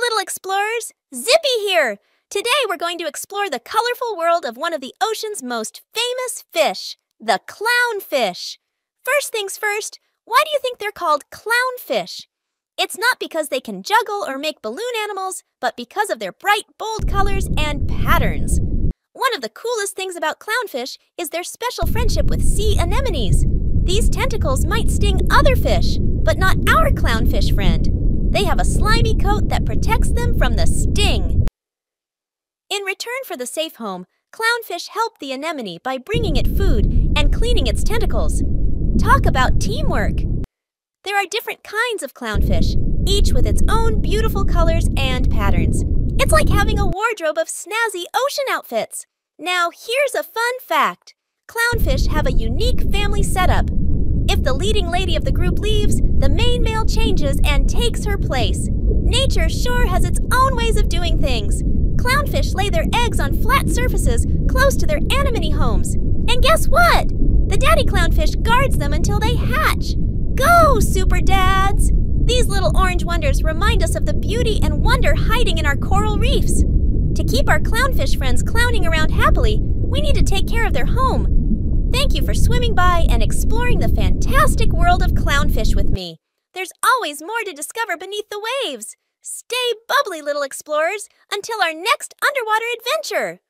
little explorers! Zippy here! Today we're going to explore the colorful world of one of the ocean's most famous fish, the clownfish. First things first, why do you think they're called clownfish? It's not because they can juggle or make balloon animals, but because of their bright, bold colors and patterns. One of the coolest things about clownfish is their special friendship with sea anemones. These tentacles might sting other fish, but not our clownfish friend. They have a slimy coat that protects them from the sting. In return for the safe home, clownfish help the anemone by bringing it food and cleaning its tentacles. Talk about teamwork! There are different kinds of clownfish, each with its own beautiful colors and patterns. It's like having a wardrobe of snazzy ocean outfits. Now, here's a fun fact. Clownfish have a unique family setup. If the leading lady of the group leaves, the main male changes and takes her place. Nature sure has its own ways of doing things. Clownfish lay their eggs on flat surfaces close to their anemone homes. And guess what? The daddy clownfish guards them until they hatch. Go, super dads! These little orange wonders remind us of the beauty and wonder hiding in our coral reefs. To keep our clownfish friends clowning around happily, we need to take care of their home. For swimming by and exploring the fantastic world of clownfish with me. There's always more to discover beneath the waves. Stay bubbly, little explorers, until our next underwater adventure.